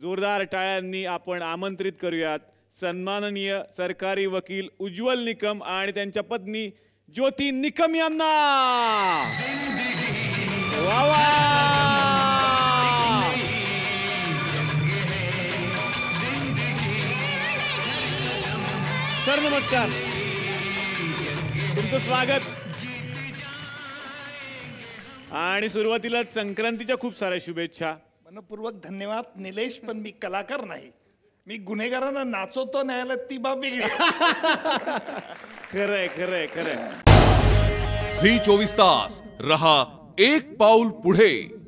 जोरदार टाळ्यांनी आपण आमंत्रित करूयात. सन्माननीय सरकारी वकील उज्ज्वल निकम आणि त्यांच्या पत्नी ज्योती निकम यांना. वा वा. सर नमस्कार. तुमचं स्वागत. आणि सुरुवातीलाच संक्रांतीच्या खूप साऱ्या शुभेच्छा. मनपूर्वक धन्यवाद. निलेश पण मी कलाकार नाही. मी गुन्हेगारांना नाचवतो न्यायालयात ती बाब वेगळी खरंय खरंय खरंय. झी चोवीस तास. रहा एक पाऊल पुढे.